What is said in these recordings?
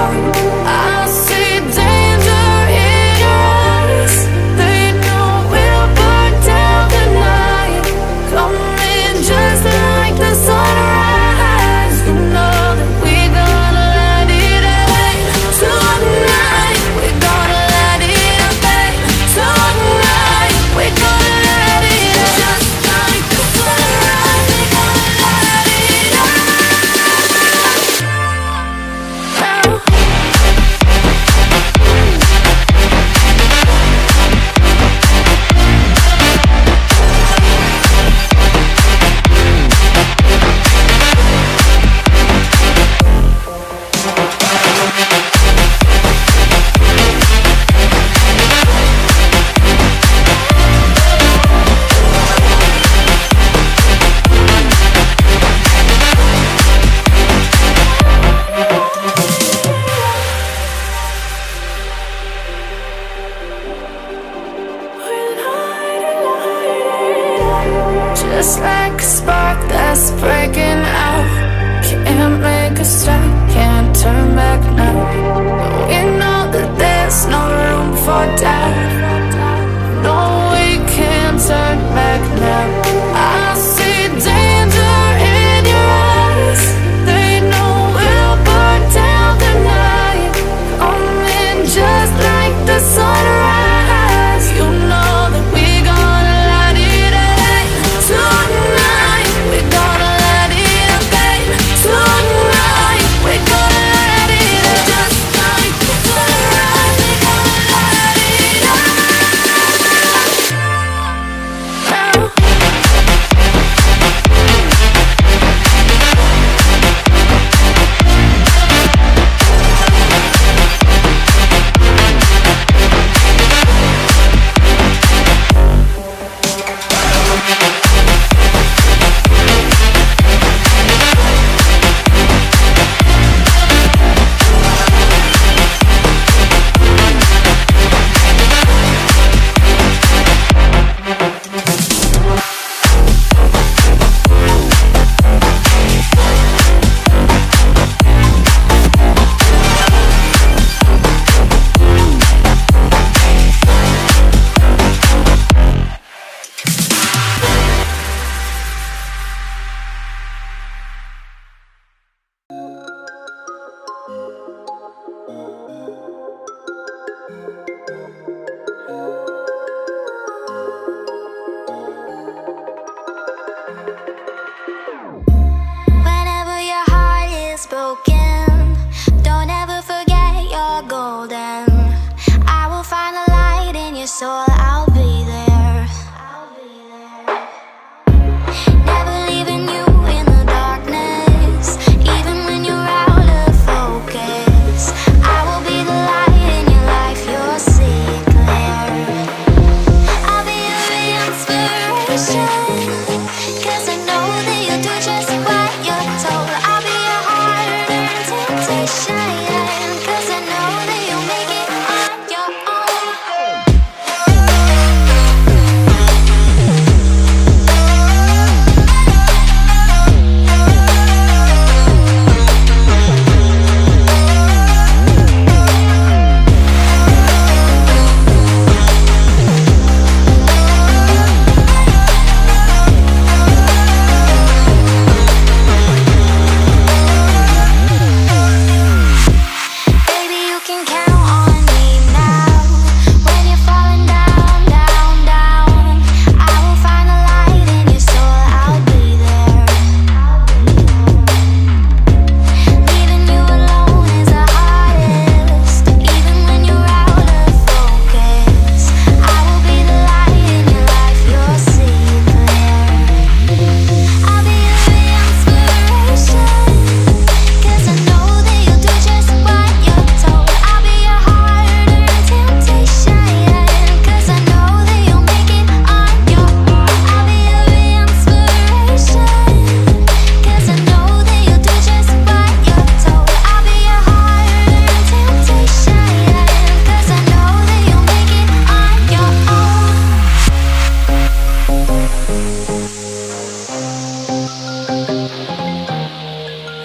know Can't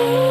Oh.